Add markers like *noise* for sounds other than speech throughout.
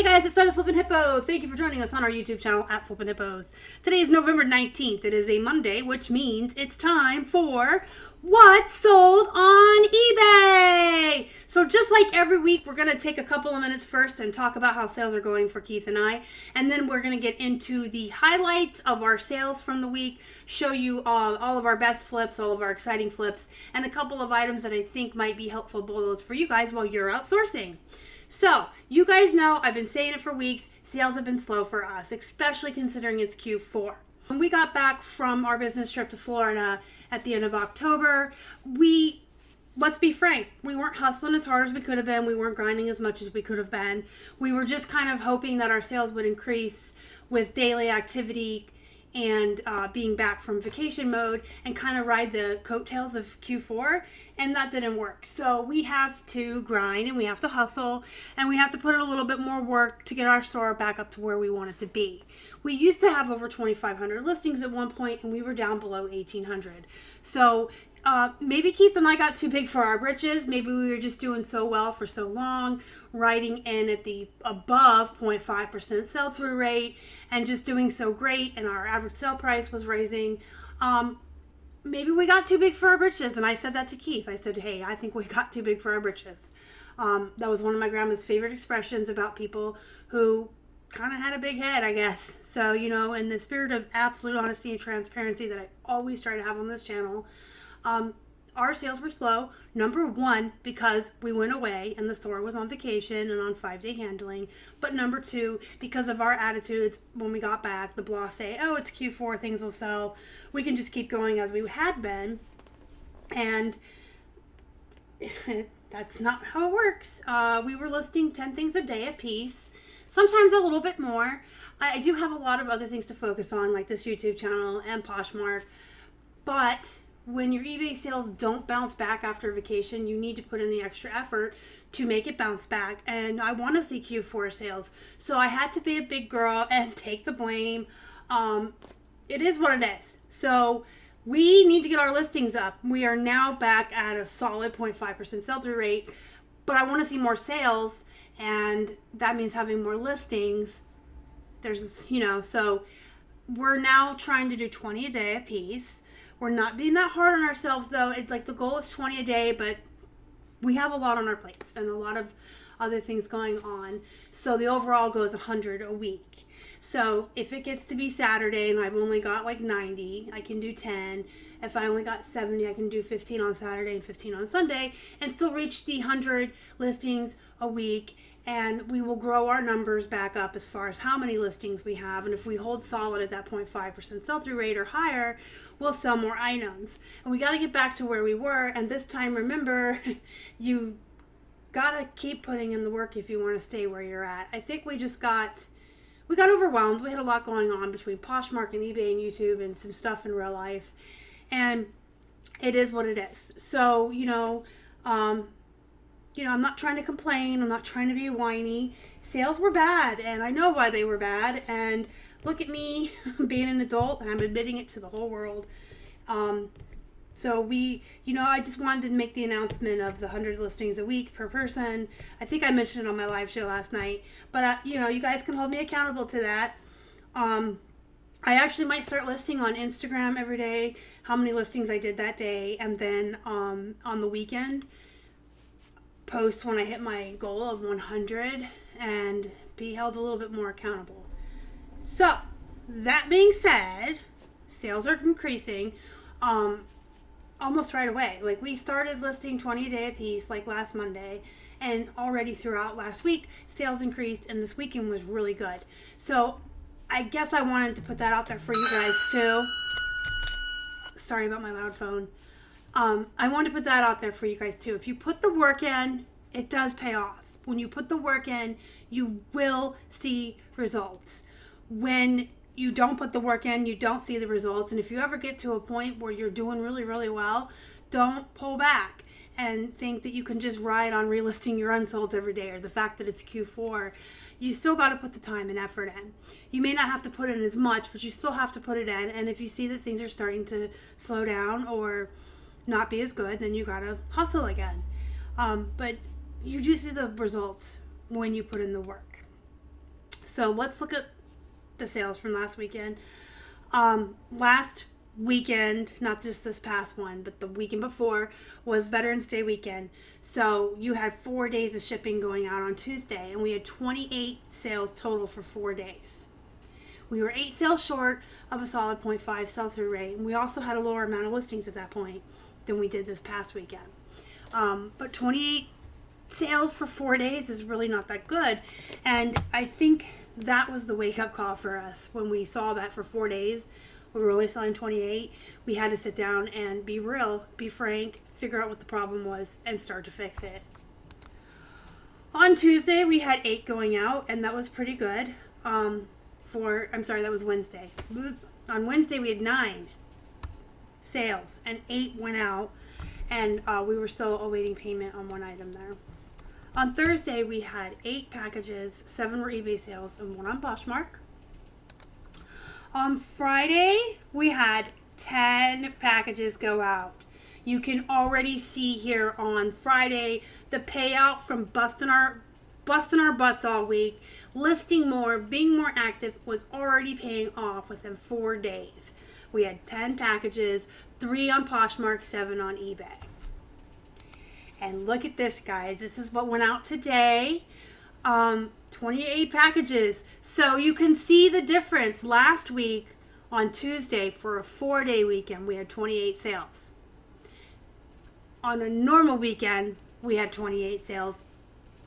Hey guys, it's Star the Flippin' Hippo. Thank you for joining us on our YouTube channel at Flippin' Hippos. Today is November 19th. It is a Monday, which means it's time for What Sold on eBay. So just like every week, we're going to take a couple of minutes first and talk about how sales are going for Keith and I. And then we're going to get into the highlights of our sales from the week, show you uh, all of our best flips, all of our exciting flips, and a couple of items that I think might be helpful bolos for you guys while you're outsourcing. So, you guys know I've been saying it for weeks, sales have been slow for us, especially considering it's Q4. When we got back from our business trip to Florida at the end of October, we let's be frank, we weren't hustling as hard as we could have been. We weren't grinding as much as we could have been. We were just kind of hoping that our sales would increase with daily activity and uh, being back from vacation mode and kind of ride the coattails of Q4, and that didn't work. So we have to grind and we have to hustle and we have to put in a little bit more work to get our store back up to where we want it to be. We used to have over 2,500 listings at one point, and we were down below 1,800. So uh, maybe Keith and I got too big for our britches. Maybe we were just doing so well for so long, writing in at the above 0.5% sell through rate and just doing so great, and our average sale price was raising. Um, maybe we got too big for our britches. And I said that to Keith. I said, hey, I think we got too big for our britches. Um, that was one of my grandma's favorite expressions about people who kind of had a big head, I guess. So, you know, in the spirit of absolute honesty and transparency that I always try to have on this channel, um, our sales were slow. Number one, because we went away and the store was on vacation and on five day handling. But number two, because of our attitudes when we got back, the blase, oh, it's Q4, things will sell. We can just keep going as we had been. And *laughs* that's not how it works. Uh, we were listing 10 things a day a piece, sometimes a little bit more. I, I do have a lot of other things to focus on, like this YouTube channel and Poshmark. But when your eBay sales don't bounce back after vacation, you need to put in the extra effort to make it bounce back. And I want to see Q4 sales. So I had to be a big girl *laughs* and take the blame. Um, it is what it is. So we need to get our listings up. We are now back at a solid 0.5% sell through rate, but I want to see more sales, and that means having more listings. There's, you know, so we're now trying to do 20 a day a piece. We're not being that hard on ourselves though. It's like the goal is 20 a day, but we have a lot on our plates and a lot of other things going on. So the overall goes 100 a week. So if it gets to be Saturday and I've only got like 90, I can do 10. If I only got 70, I can do 15 on Saturday and 15 on Sunday and still reach the 100 listings a week. And we will grow our numbers back up as far as how many listings we have. And if we hold solid at that 0.5% sell through rate or higher, we'll sell more items. And we got to get back to where we were. And this time, remember, *laughs* you got to keep putting in the work if you want to stay where you're at. I think we just got we got overwhelmed. We had a lot going on between Poshmark and eBay and YouTube and some stuff in real life. And it is what it is. So, you know, um, you know, I'm not trying to complain. I'm not trying to be whiny. Sales were bad, and I know why they were bad. And look at me *laughs* being an adult, and I'm admitting it to the whole world. Um, so we, you know, I just wanted to make the announcement of the 100 listings a week per person. I think I mentioned it on my live show last night, but uh, you know, you guys can hold me accountable to that. Um, I actually might start listing on Instagram every day how many listings I did that day, and then um, on the weekend post when I hit my goal of 100 and be held a little bit more accountable. So, that being said, sales are increasing um, almost right away. Like, we started listing 20 a day a piece like last Monday, and already throughout last week, sales increased, and this weekend was really good. So, I guess I wanted to put that out there for you guys too. Sorry about my loud phone. Um, I wanted to put that out there for you guys too. If you put the work in, it does pay off. When you put the work in, you will see results when you don't put the work in, you don't see the results. And if you ever get to a point where you're doing really, really well, don't pull back and think that you can just ride on relisting your unsolds every day or the fact that it's Q4. You still got to put the time and effort in. You may not have to put in as much, but you still have to put it in. And if you see that things are starting to slow down or not be as good, then you got to hustle again. Um, but you do see the results when you put in the work. So let's look at the sales from last weekend. Um, last weekend, not just this past one, but the weekend before was Veterans Day weekend. So you had four days of shipping going out on Tuesday, and we had 28 sales total for four days. We were eight sales short of a solid 0.5 sell through rate, and we also had a lower amount of listings at that point than we did this past weekend. Um, but 28 sales for four days is really not that good, and I think that was the wake up call for us. When we saw that for four days we were only selling 28 we had to sit down and be real be frank figure out what the problem was and start to fix it. On tuesday we had eight going out and that was pretty good um, for i'm sorry that was wednesday. On wednesday we had nine sales and eight went out and uh, we were still awaiting payment on one item there on thursday we had eight packages seven were ebay sales and one on poshmark on Friday, we had 10 packages go out. You can already see here on Friday the payout from busting our busting our butts all week, listing more, being more active was already paying off within 4 days. We had 10 packages, 3 on Poshmark, 7 on eBay. And look at this, guys. This is what went out today. Um, 28 packages. So you can see the difference. Last week on Tuesday for a four day weekend, we had 28 sales. On a normal weekend, we had 28 sales.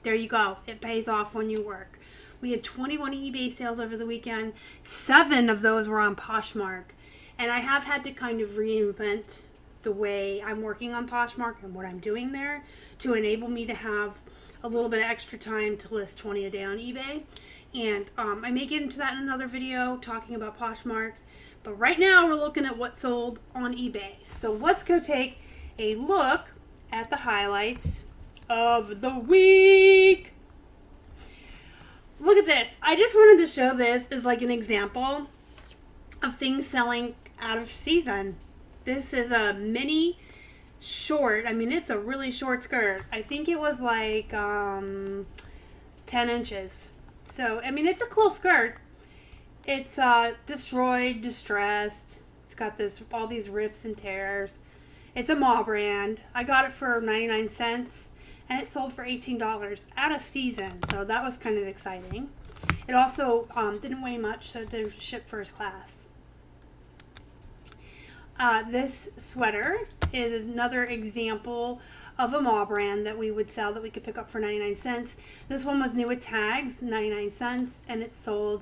There you go. It pays off when you work. We had 21 eBay sales over the weekend. Seven of those were on Poshmark. And I have had to kind of reinvent the way I'm working on Poshmark and what I'm doing there to enable me to have a little bit of extra time to list 20 a day on eBay. And um, I may get into that in another video talking about Poshmark. But right now we're looking at what sold on eBay. So let's go take a look at the highlights of the week. Look at this. I just wanted to show this as like an example of things selling out of season. This is a mini short. I mean, it's a really short skirt. I think it was like um, 10 inches. So, I mean, it's a cool skirt. It's uh, destroyed, distressed. It's got this all these rips and tears. It's a mall brand. I got it for 99 cents and it sold for $18 out of season. So that was kind of exciting. It also um, didn't weigh much, so it did ship first class. Uh, this sweater is another example of a mall brand that we would sell that we could pick up for 99 cents. This one was new with tags, 99 cents, and it sold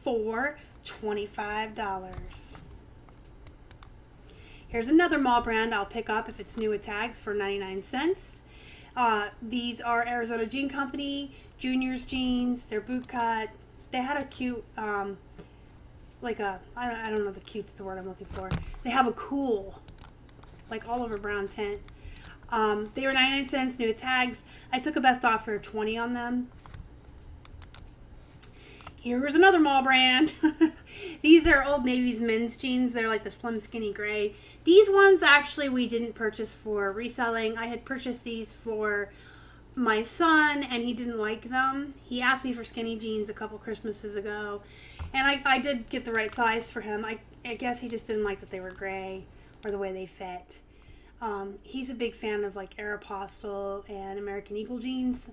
for $25. Here's another mall brand I'll pick up if it's new with tags for 99 cents. Uh, these are Arizona Jean Company, Juniors jeans, they're boot cut. They had a cute um, like a I don't, know the cute's the word I'm looking for. They have a cool, like Oliver Brown tent. Um, they were 99 cents, new tags. I took a best offer of 20 on them. Here's another mall brand. *laughs* These are Old Navy's men's jeans. They're like the slim skinny gray. These ones actually we didn't purchase for reselling. I had purchased these for my son and he didn't like them. He asked me for skinny jeans a couple Christmases ago and I, I did get the right size for him. I, I guess he just didn't like that they were gray or the way they fit. Um, he's a big fan of like Aeropostale and American Eagle jeans.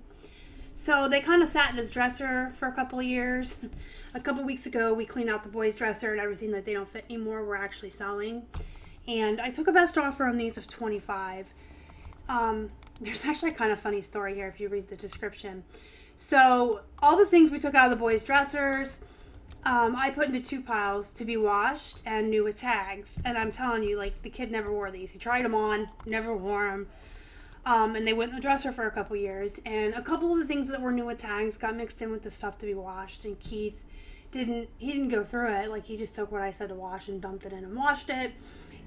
So they kind of sat in his dresser for a couple of years. *laughs* a couple weeks ago, we cleaned out the boys' dresser and everything that they don't fit anymore. We're actually selling, and I took a best offer on these of 25. Um, there's actually a kind of funny story here if you read the description. So all the things we took out of the boys' dressers, um, I put into two piles to be washed and new with tags. And I'm telling you, like, the kid never wore these. He tried them on, never wore them. Um, and they went in the dresser for a couple years. And a couple of the things that were new with tags got mixed in with the stuff to be washed. And Keith didn't, he didn't go through it. Like, he just took what I said to wash and dumped it in and washed it.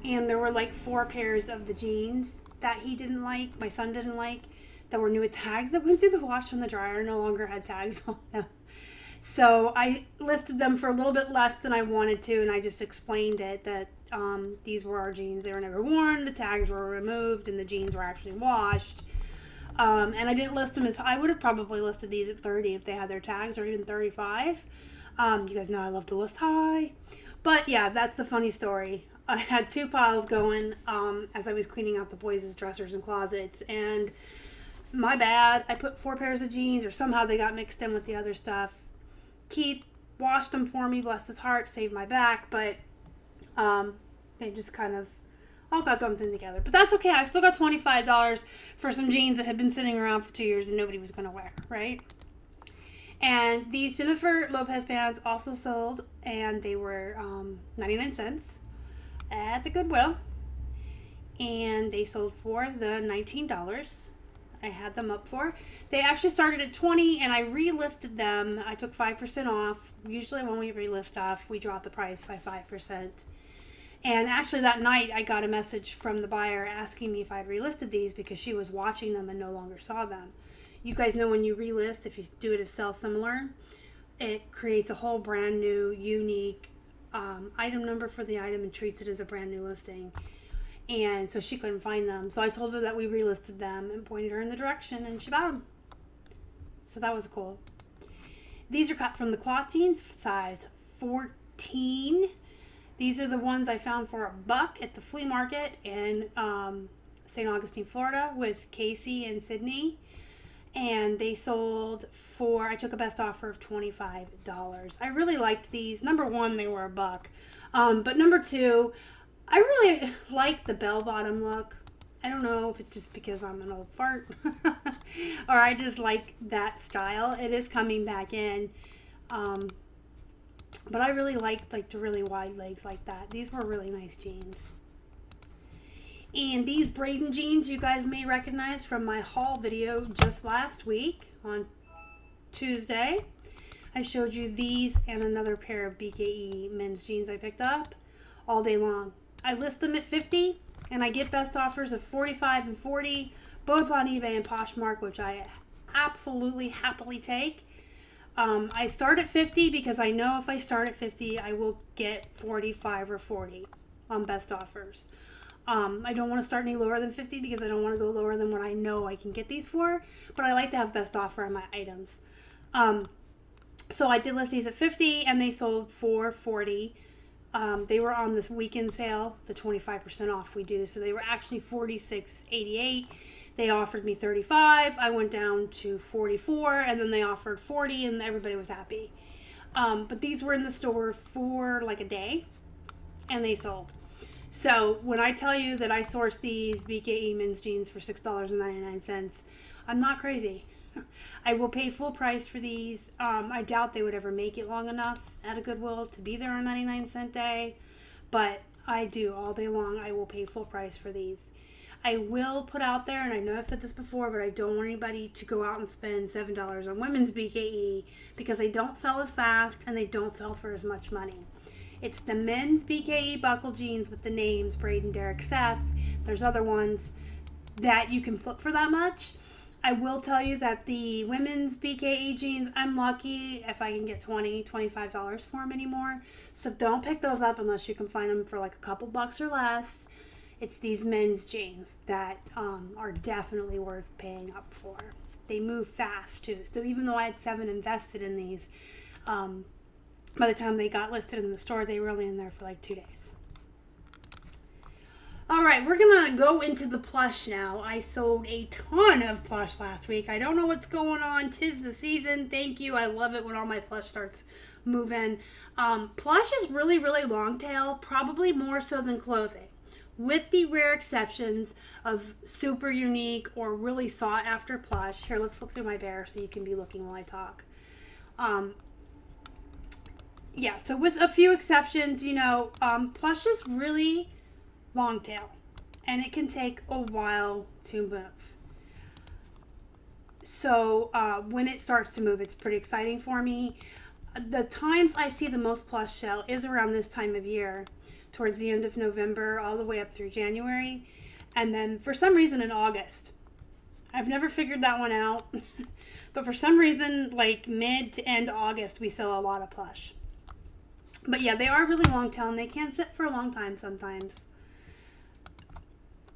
And there were like four pairs of the jeans that he didn't like, my son didn't like, that were new with tags that went through the wash and the dryer, and no longer had tags *laughs* on them. So I listed them for a little bit less than I wanted to, and I just explained it that um, these were our jeans. They were never worn, the tags were removed, and the jeans were actually washed. Um, and I didn't list them as I would have probably listed these at 30 if they had their tags or even 35. Um, you guys know I love to list high. But yeah, that's the funny story. I had two piles going um, as I was cleaning out the boys' dressers and closets. And my bad, I put four pairs of jeans or somehow they got mixed in with the other stuff. Keith washed them for me, bless his heart, saved my back, but um, they just kind of all got dumped in together. But that's okay. I still got $25 for some jeans that had been sitting around for two years and nobody was going to wear, right? And these Jennifer Lopez pants also sold, and they were um, 99 cents at the Goodwill. And they sold for the $19 I had them up for. They actually started at 20 and I relisted them. I took 5% off. Usually when we relist off, we drop the price by 5%. And actually, that night I got a message from the buyer asking me if I'd relisted these because she was watching them and no longer saw them. You guys know when you relist, if you do it as sell similar, it creates a whole brand new, unique um, item number for the item and treats it as a brand new listing. And so she couldn't find them. So I told her that we relisted them and pointed her in the direction, and she bought them. So that was cool. These are cut from the cloth jeans, size 14 these are the ones I found for a buck at the flea market in um, St. Augustine, Florida with Casey and Sydney. And they sold for, I took a best offer of $25. I really liked these. Number one, they were a buck. Um, but number two, I really like the bell bottom look. I don't know if it's just because I'm an old fart *laughs* or I just like that style. It is coming back in. Um, but I really liked like the really wide legs like that. These were really nice jeans. And these Braden jeans you guys may recognize from my haul video just last week on Tuesday. I showed you these and another pair of BKE men's jeans I picked up all day long. I list them at 50 and I get best offers of 45 and 40 both on eBay and Poshmark which I absolutely happily take. Um, I start at 50 because I know if I start at 50, I will get 45 or 40 on best offers. Um, I don't want to start any lower than 50 because I don't want to go lower than what I know I can get these for, but I like to have best offer on my items. Um, so I did list these at 50 and they sold for 40. Um, they were on this weekend sale, the 25% off we do. So they were actually 46.88 they offered me 35. I went down to 44, and then they offered 40, and everybody was happy. Um, but these were in the store for like a day, and they sold. So when I tell you that I sourced these BKE men's jeans for $6.99, I'm not crazy. *laughs* I will pay full price for these. Um, I doubt they would ever make it long enough at a Goodwill to be there on 99 cent day, but I do all day long. I will pay full price for these. I will put out there, and I know I've said this before, but I don't want anybody to go out and spend $7 on women's BKE because they don't sell as fast and they don't sell for as much money. It's the men's BKE buckle jeans with the names Braden, Derek, Seth. There's other ones that you can flip for that much. I will tell you that the women's BKE jeans, I'm lucky if I can get 20 $25 for them anymore. So don't pick those up unless you can find them for like a couple bucks or less it's these men's jeans that um, are definitely worth paying up for. They move fast too. So even though I had seven invested in these, um, by the time they got listed in the store, they were only in there for like two days. All right, we're gonna go into the plush now. I sold a ton of plush last week. I don't know what's going on. Tis the season. Thank you. I love it when all my plush starts moving. Um, plush is really, really long tail, probably more so than clothing with the rare exceptions of super unique or really sought after plush. Here, let's flip through my bear so you can be looking while I talk. Um, yeah, so with a few exceptions, you know, um, plush is really long tail and it can take a while to move. So uh, when it starts to move, it's pretty exciting for me. The times I see the most plush shell is around this time of year towards the end of November all the way up through January. And then for some reason in August. I've never figured that one out. *laughs* but for some reason, like mid to end August, we sell a lot of plush. But yeah, they are really long tail and they can sit for a long time sometimes.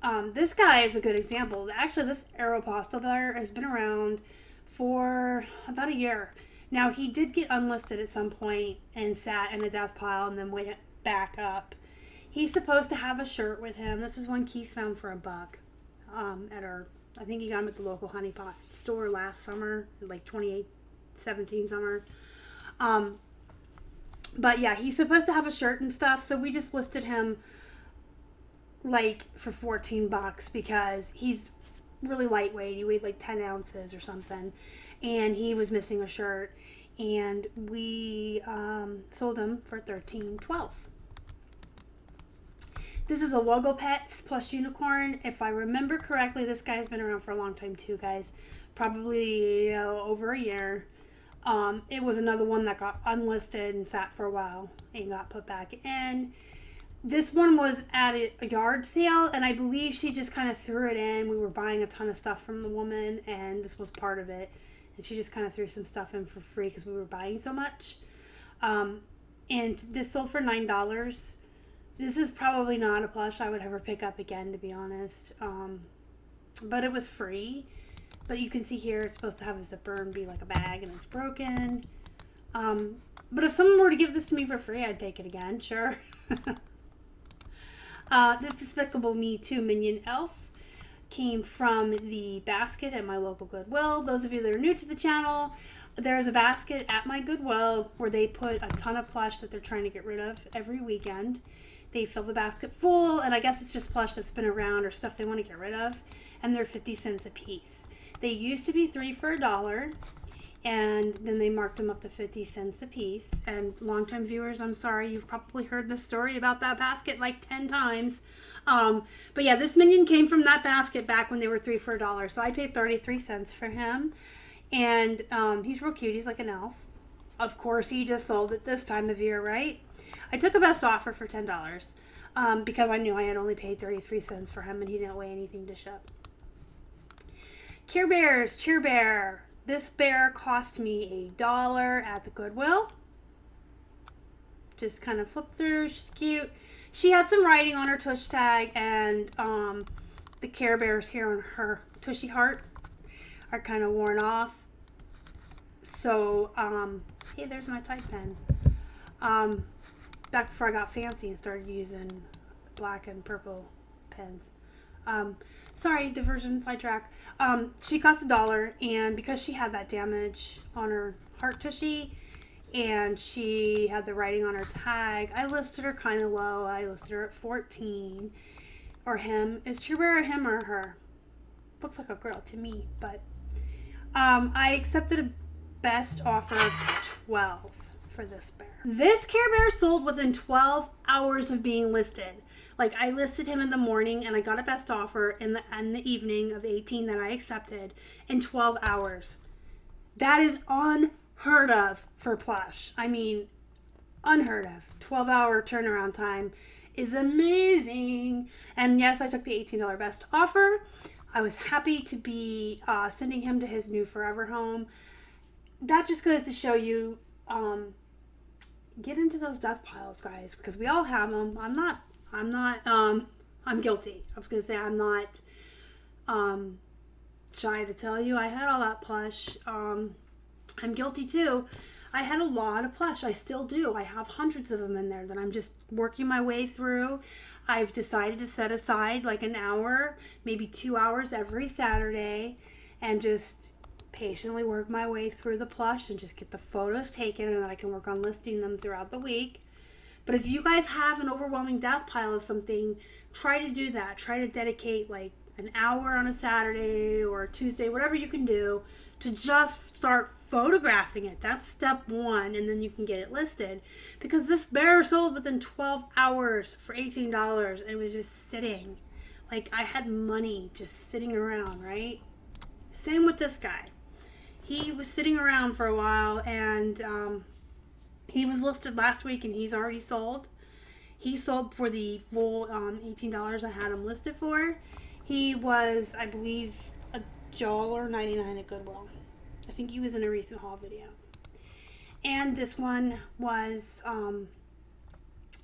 Um, this guy is a good example. Actually, this Aeropostale bear has been around for about a year. Now, he did get unlisted at some point and sat in a death pile and then went back up. He's supposed to have a shirt with him. This is one Keith found for a buck um, at our, I think he got him at the local honeypot store last summer, like 2017 summer. Um, but yeah, he's supposed to have a shirt and stuff, so we just listed him like for 14 bucks because he's really lightweight. He weighed like 10 ounces or something, and he was missing a shirt, and we um, sold him for 13 12 This is a Logo Pets plus unicorn. If I remember correctly, this guy's been around for a long time too, guys. Probably uh, over a year. Um, it was another one that got unlisted and sat for a while and got put back in. This one was at a yard sale, and I believe she just kind of threw it in. We were buying a ton of stuff from the woman, and this was part of it. And she just kind of threw some stuff in for free because we were buying so much. Um, and this sold for $9. This is probably not a plush I would ever pick up again, to be honest. Um, but it was free. But you can see here it's supposed to have a zipper and be like a bag and it's broken. Um, but if someone were to give this to me for free, I'd take it again, sure. *laughs* uh, this Despicable Me 2 Minion Elf came from the basket at my local Goodwill. Those of you that are new to the channel, there's a basket at my Goodwill where they put a ton of plush that they're trying to get rid of every weekend. They fill the basket full, and I guess it's just plush that's been around or stuff they want to get rid of, and they're 50 cents a piece. They used to be three for a dollar, and then they marked them up to 50 cents a piece. And longtime viewers, I'm sorry, you've probably heard the story about that basket like 10 times. Um, but yeah, this minion came from that basket back when they were three for a dollar. So I paid 33 cents for him. And um, he's real cute. He's like an elf. Of course, he just sold it this time of year, right? I took a best offer for $10 um, because I knew I had only paid 33 cents for him and he didn't weigh anything to ship. Care Bears, Cheer Bear. This bear cost me a dollar at the Goodwill. Just kind of flip through. She's cute. She had some writing on her tush tag, and um, the Care Bears here on her tushy heart are kind of worn off. So, um, hey, there's my type pen. Um, back before I got fancy and started using black and purple pens. Um, sorry, diversion, sidetrack. Um, she cost a dollar, and because she had that damage on her heart tushy, and she had the writing on her tag, I listed her kind of low. I listed her at 14. Or him. Is Bear him or her? Looks like a girl to me, but um, I accepted a best offer of 12 for this bear. This Care Bear sold within 12 hours of being listed. Like I listed him in the morning and I got a best offer in the in the evening of 18 that I accepted in 12 hours. That is unheard of for plush. I mean, unheard of. 12 hour turnaround time is amazing. And yes, I took the $18 best offer. I was happy to be uh, sending him to his new forever home. That just goes to show you um, get into those death piles, guys, because we all have them. I'm not I'm not, um, I'm guilty. I was going to say I'm not um, shy to tell you. I had all that plush. Um, I'm guilty too. I had a lot of plush. I still do. I have hundreds of them in there that I'm just working my way through. I've decided to set aside like an hour, maybe two hours every Saturday, and just patiently work my way through the plush and just get the photos taken, and then I can work on listing them throughout the week. But if you guys have an overwhelming death pile of something, try to do that. Try to dedicate like an hour on a Saturday or Tuesday, whatever you can do, to just start photographing it. That's step one, and then you can get it listed. Because this bear sold within 12 hours for $18 and it was just sitting. Like I had money just sitting around, right? Same with this guy. He was sitting around for a while and um, he was listed last week and he's already sold. He sold for the full um, $18 I had him listed for. He was, I believe, a dollar ninety nine at Goodwill. I think he was in a recent haul video. And this one was um,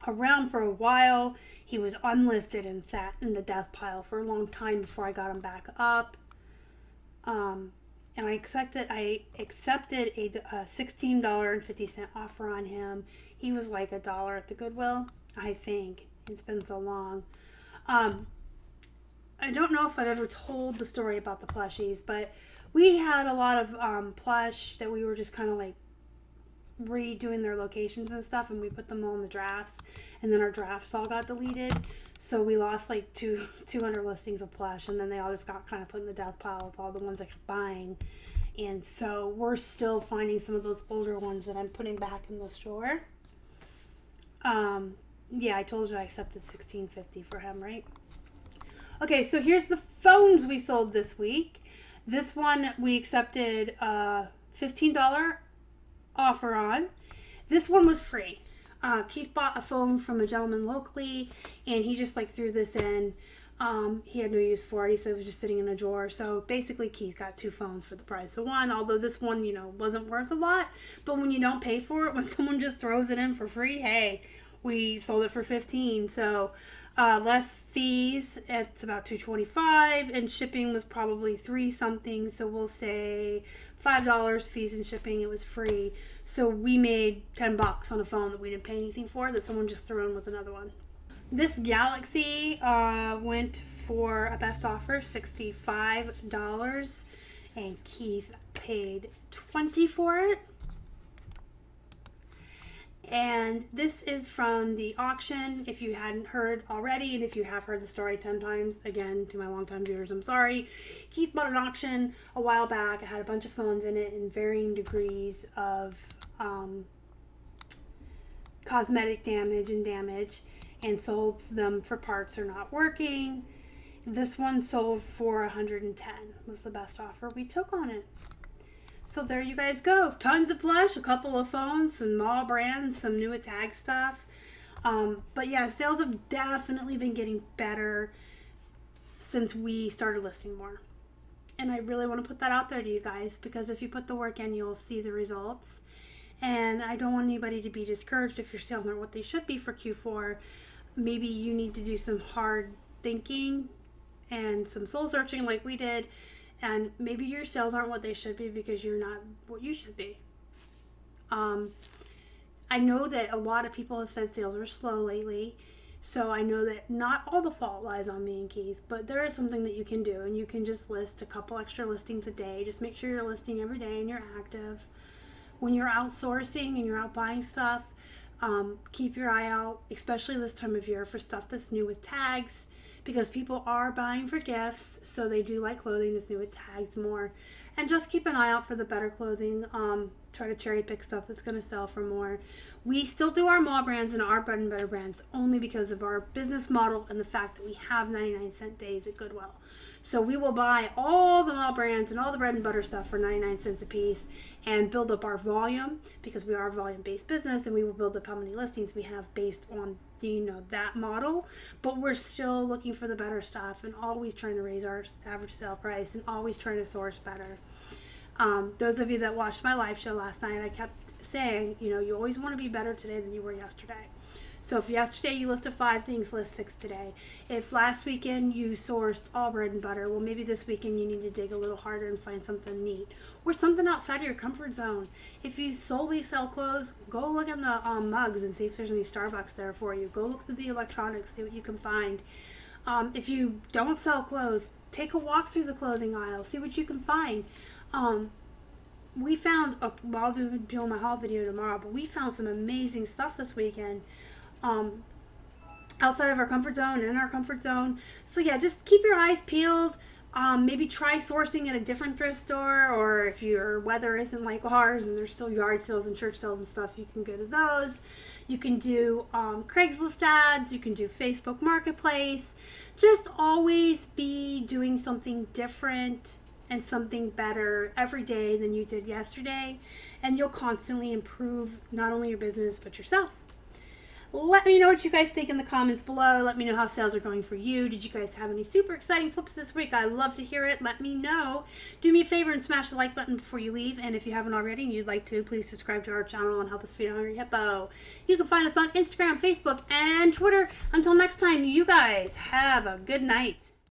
around for a while. He was unlisted and sat in the death pile for a long time before I got him back up. Um, and I accepted I accepted a, a sixteen dollar and fifty cent offer on him. He was like a dollar at the Goodwill, I think. It's been so long. Um, I don't know if I've ever told the story about the plushies, but we had a lot of um, plush that we were just kind of like redoing their locations and stuff, and we put them all in the drafts, and then our drafts all got deleted. So we lost like two 200 listings of plush, and then they all just got kind of put in the death pile with all the ones I kept buying. And so we're still finding some of those older ones that I'm putting back in the store. Um, yeah, I told you I accepted 1650 for him, right? Okay, so here's the phones we sold this week. This one we accepted a $15 offer on. This one was free. Uh, Keith bought a phone from a gentleman locally, and he just like threw this in. Um, he had no use for it. He said it was just sitting in a drawer. So basically, Keith got two phones for the price of one. Although this one, you know, wasn't worth a lot. But when you don't pay for it, *laughs* when someone just throws it in for free, hey, we sold it for 15 so uh, less fees it's about 225 and shipping was probably three something so we'll say five dollars fees and shipping it was free. So we made 10 bucks on a phone that we didn't pay anything for that someone just threw in with another one. This galaxy uh, went for a best offer $65 and keith paid 20 for it and this is from the auction. If you hadn't heard already, and if you have heard the story 10 times, again, to my longtime viewers, I'm sorry. Keith bought an auction a while back. It had a bunch of phones in it in varying degrees of um, cosmetic damage and damage, and sold them for parts are not working. This one sold for 110 was the best offer we took on it. So there you guys go. Tons of plush, a couple of phones, some mall brands, some new tag stuff. Um, but yeah, sales have definitely been getting better since we started listing more. And I really want to put that out there to you guys because if you put the work in, you'll see the results. And I don't want anybody to be discouraged if your sales aren't what they should be for Q4. Maybe you need to do some hard thinking and some soul searching like we did and maybe your sales aren't what they should be because you're not what you should be. Um, I know that a lot of people have said sales are slow lately, so I know that not all the fault lies on me and Keith, but there is something that you can do, and you can just list a couple extra listings a day. Just make sure you're listing every day and you're active. When you're outsourcing and you're out buying stuff, um, keep your eye out, especially this time of year, for stuff that's new with tags because people are buying for gifts, so they do like clothing that's new with tags more. And just keep an eye out for the better clothing. Um, try to cherry pick stuff that's going to sell for more. We still do our mall brands and our bread and butter brands only because of our business model and the fact that we have 99 cent days at Goodwill. So we will buy all the mall brands and all the bread and butter stuff for 99 cents a piece and build up our volume because we are a volume based business and we will build up how many listings we have based on you know that model but we're still looking for the better stuff and always trying to raise our average sale price and always trying to source better. Um, those of you that watched my live show last night i kept saying you know you always want to be better today than you were yesterday so if yesterday you listed five things, list six today. If last weekend you sourced all bread and butter, well, maybe this weekend you need to dig a little harder and find something neat or something outside of your comfort zone. If you solely sell clothes, go look in the um, mugs and see if there's any Starbucks there for you. Go look through the electronics, see what you can find. Um, if you don't sell clothes, take a walk through the clothing aisle, see what you can find. Um, we found, uh, well, I'll do, do my haul video tomorrow, but we found some amazing stuff this weekend um, outside of our comfort zone and our comfort zone. So yeah, just keep your eyes peeled. Um, maybe try sourcing at a different thrift store, or if your weather isn't like ours and there's still yard sales and church sales and stuff, you can go to those. You can do um, Craigslist ads, you can do Facebook Marketplace. Just always be doing something different and something better every day than you did yesterday, and you'll constantly improve not only your business but yourself. Let me know what you guys think in the comments below. Let me know how sales are going for you. Did you guys have any super exciting flips this week? I love to hear it. Let me know. Do me a favor and smash the like button before you leave. And if you haven't already and you'd like to, please subscribe to our channel and help us feed a hungry hippo. You can find us on Instagram, Facebook, and Twitter. Until next time, you guys have a good night.